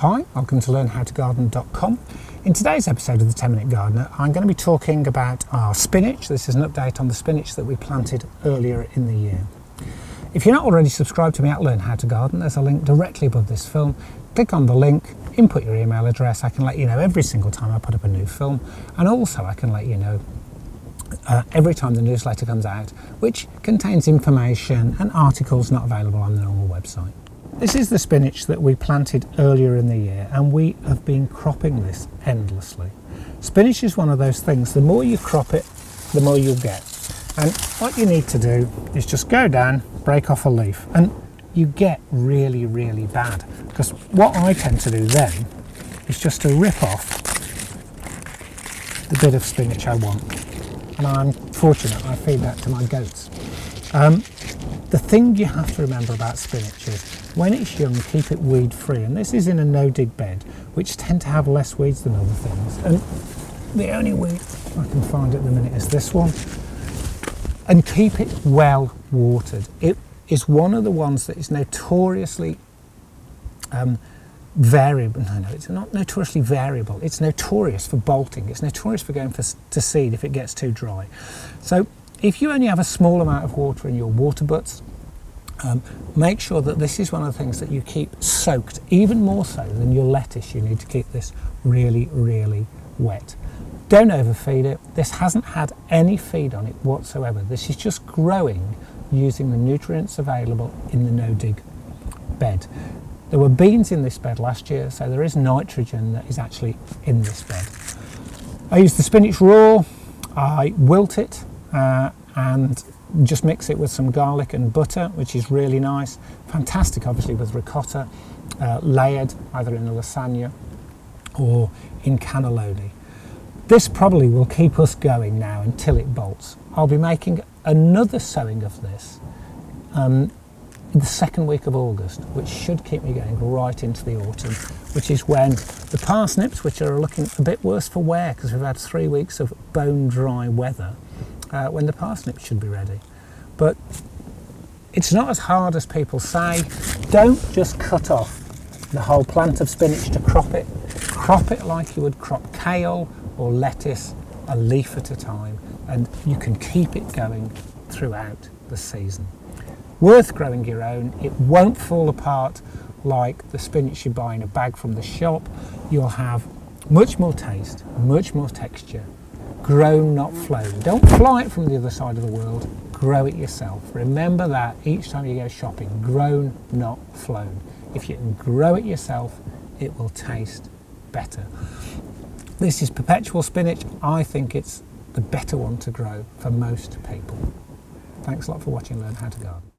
Hi, welcome to learnhowtogarden.com. In today's episode of the 10 Minute Gardener, I'm going to be talking about our spinach. This is an update on the spinach that we planted earlier in the year. If you're not already subscribed to me at Learn How to Garden, there's a link directly above this film. Click on the link, input your email address. I can let you know every single time I put up a new film, and also I can let you know uh, every time the newsletter comes out, which contains information and articles not available on the normal website. This is the spinach that we planted earlier in the year and we have been cropping this endlessly. Spinach is one of those things, the more you crop it, the more you'll get. And what you need to do is just go down, break off a leaf, and you get really, really bad. Because what I tend to do then is just to rip off the bit of spinach I want. And I'm fortunate, I feed that to my goats. Um, the thing you have to remember about spinach is when it's young, keep it weed free. And this is in a no-dig bed, which tend to have less weeds than other things. And the only weed I can find at the minute is this one. And keep it well watered. It is one of the ones that is notoriously um, variable. No, no, it's not notoriously variable. It's notorious for bolting. It's notorious for going for, to seed if it gets too dry. So if you only have a small amount of water in your water butts, um, make sure that this is one of the things that you keep soaked, even more so than your lettuce. You need to keep this really, really wet. Don't overfeed it. This hasn't had any feed on it whatsoever. This is just growing using the nutrients available in the no-dig bed. There were beans in this bed last year, so there is nitrogen that is actually in this bed. I use the spinach raw, I wilt it, uh, and just mix it with some garlic and butter, which is really nice. Fantastic, obviously, with ricotta, uh, layered either in a lasagna or in cannelloni. This probably will keep us going now until it bolts. I'll be making another sowing of this um, in the second week of August, which should keep me going right into the autumn, which is when the parsnips, which are looking a bit worse for wear because we've had three weeks of bone dry weather, uh, when the parsnips should be ready. But it's not as hard as people say. Don't just cut off the whole plant of spinach to crop it. Crop it like you would crop kale or lettuce, a leaf at a time, and you can keep it going throughout the season. Worth growing your own. It won't fall apart like the spinach you buy in a bag from the shop. You'll have much more taste, much more texture, grown, not flown. Don't fly it from the other side of the world, grow it yourself. Remember that each time you go shopping, grown, not flown. If you can grow it yourself, it will taste better. This is perpetual spinach. I think it's the better one to grow for most people. Thanks a lot for watching Learn How to Garden.